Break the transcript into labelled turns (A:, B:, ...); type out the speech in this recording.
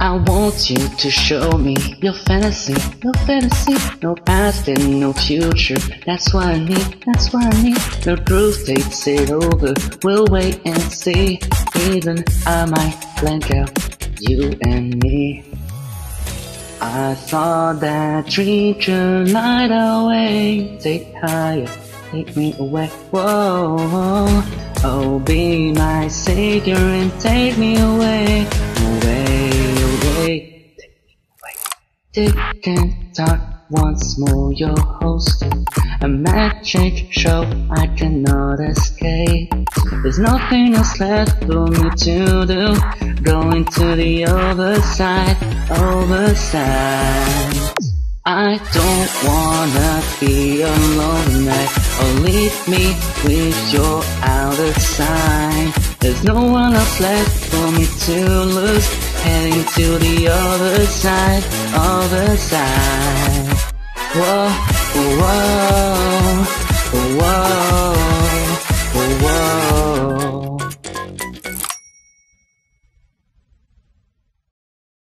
A: I want you to show me your fantasy, your fantasy, no past and no future. That's what I need, that's what I need. The truth takes it over. We'll wait and see. Even I might blank out you and me. I saw that dream light away. Take higher, take me away. Whoa, oh, be my savior and take me away, Tick and tock, once more you're hosting a magic show I cannot escape. There's nothing else left for me to do. Going to the other side, other side. I don't wanna be alone tonight Or oh, leave me with your outer side There's no one else left for me to lose To the other side, other side. Whoa, whoa, whoa